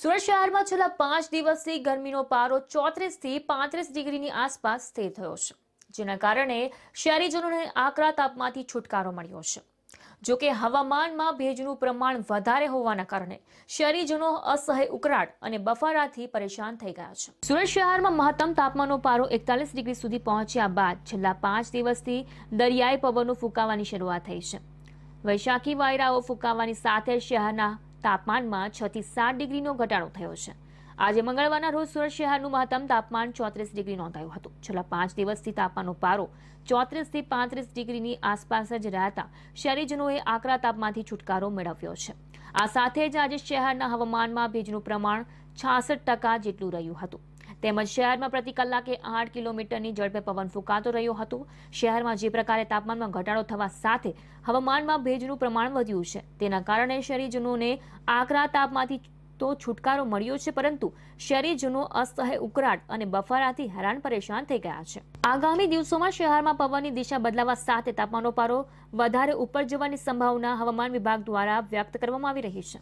સુરત શહેરમાં છેલ્લા પાંચ દિવસથી ગરમીનો પારો ચોત્રીસથી પાંત્રીસ ડિગ્રીની આસપાસ સ્થિર થયો છે, જેના કારણે શહેરીજનોને આકરા તાપમાંથી છુટકારો મળ્યો છે. જો કે હવામાનમાં ભેજનું પ્રમાણ વધારે હોવાના કારણે શહેરીજનો અસહ્ય ઉકળાટ અને બફારાથી પરેશાન થઈ ગયા છે. સુરત શહેરમાં મહત્તમ તાપમાનનો પારો એકતાલીસ ડિગ્રી સુધી પહોંચ્યા બાદ છેલ્લા પાંચ દિવસથી દરિયાઈ પવનો ફૂંકાવાની શરૂઆત થઈ છે. વૈશાખી વાયરાઓ ફૂંકાવાની સાથે શહેરના તાપમાનમાં છ થી સાત ડિગ્રીનો ઘટાડો થયો છે. આજે મંગળવારના રોજ સુરત શહેરનું મહત્તમ તાપમાન ચોત્રીસ ડિગ્રી નોંધાયું હતું. છેલ્લા પાંચ દિવસથી તાપમાનનો પારો ચોત્રીસથી પાંત્રીસ ડિગ્રીની આસપાસ જ રહેતા શહેરીજનોએ આકરા તાપમાંથી છુટકારો મેળવ્યો છે. આ સાથે જ આજે શહેરના હવામાનમાં ભેજનું પ્રમાણ છાસઠ ટકા જેટલું રહ્યું હતું. તેમજ શહેરમાં પ્રતિ કલાકે આઠ કિલોમીટરની ઝડપે પવન ફૂંકાતો રહ્યો હતો. શહેરમાં જે પ્રકારે તાપમાનમાં ઘટાડો થવા સાથે હવામાનમાં ભેજનું પ્રમાણ વધ્યું છે. તેના કારણે શહેરીજનોને આકરા તાપમાંથી તો છુટકારો મળ્યો છે, પરંતુ શહેરીજનો અસહ્ય ઉકળાટ અને બફારાથી હેરાન પરેશાન થઈ ગયા છે. આગામી દિવસોમાં શહેરમાં પવનની દિશા બદલાવા સાથે તાપમાનનો પારો વધારે ઉપર જવાની સંભાવના હવામાન વિભાગ દ્વારા વ્યક્ત કરવામાં આવી રહી છે.